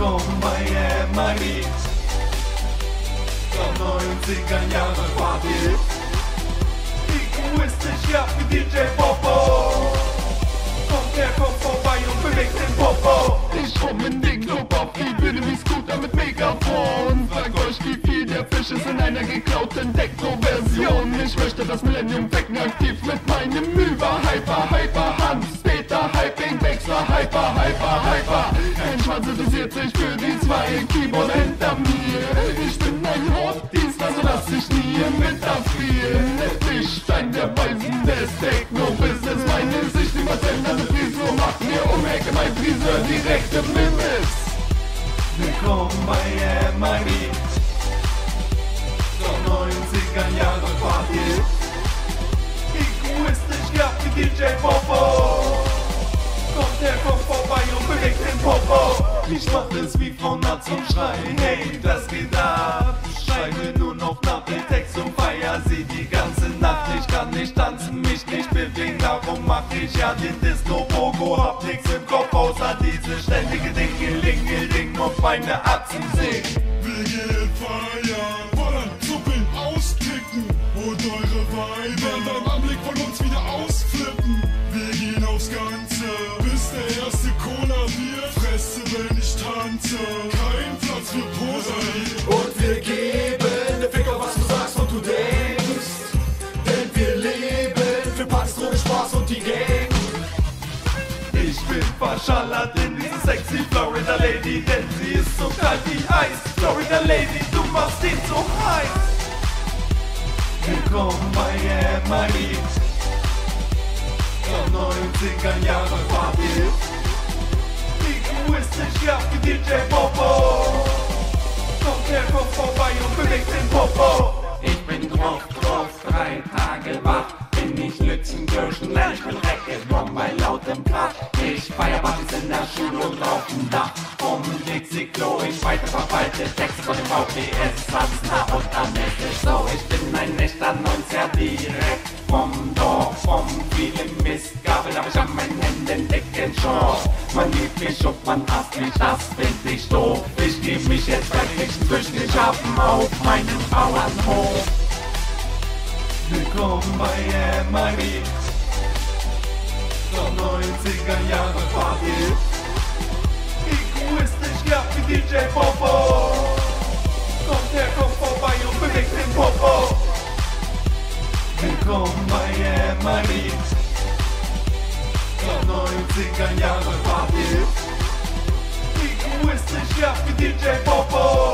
Willkommen bei MIT. Doch 90er Jahre Party. Egoistisch, ja, wie DJ Popo. Kommt her, kommt vorbei und bewegt den Popo. Ich komm in den Club auf die Bühne wie Scooter mit Megafon. Fragt euch, wie viel der Fisch ist in einer geklauten Techno-Version. Ich möchte das Millennium wecken, aktiv mit meinem Über. Hyper, Hyper, Hans, Peter, Hyping, Wechsler, Hyper, Hyper, Hyper. Ein Schwanz interessiert sich für die zwei Keyboarder hinter mir. Ich bin ein Hauptdienst, also lass ich nie mit abspielen. Ich Stein der Weisen des Techno-Business. Meine Sicht niemals ändernde Frisur macht mir um Ecke mein Friseur direkt im Limit. Willkommen bei MIT. Ich mach es wie Frau Natz und schrei, hey, das geht ab. Schreibe nur noch nach dem Text und feier sie die ganze Nacht. Ich kann nicht tanzen, mich nicht bewegen, darum mach ich ja den Disco-Pogo. Hab nix im Kopf außer diese ständige Dingelingeling und meine Atzen singen. Wir gehen feiern, ballern, zuppeln, auskicken und eure Weiber beim Anblick von uns wieder ausflippen. Wir gehen aufs Ganze, bis der erste Cola Kein Platz für Poser. Und wir geben den Fick auf, was du sagst und du denkst. Denn wir leben für Partys, Drogen, Spaß und die Gang. Ich bin verschallert in diese sexy Florida Lady, denn sie ist so kalt wie Eis. Florida Lady, du machst ihn so heiß. Willkommen bei. Doch 90er Jahre Party. Ja, wie DJ Popo. Kommt her, kommt vorbei und bewegt den Popo. Ich bin drauf, drauf, drei Tage wach. Bin ich Lützenkirchen, nein, ich bin Racket, bei lautem Krach. Ich feier Partys in der Schule und auf dem Dach. Vom Dixie-Klo, ich weiter verfalte Texte von dem VPS. Fassner und am ist so, ich bin ein echter 90er direkt vom Dorf, vom mich und man hasst mich, das find ich doof. Ich geb mich jetzt verkriechen zwischen den Schafen auf meinem Bauernhof. Willkommen bei MIT. Doch 90er Jahre Party. Doch 90er Jahre Party. Egoistisch, ja, wie DJ Popo.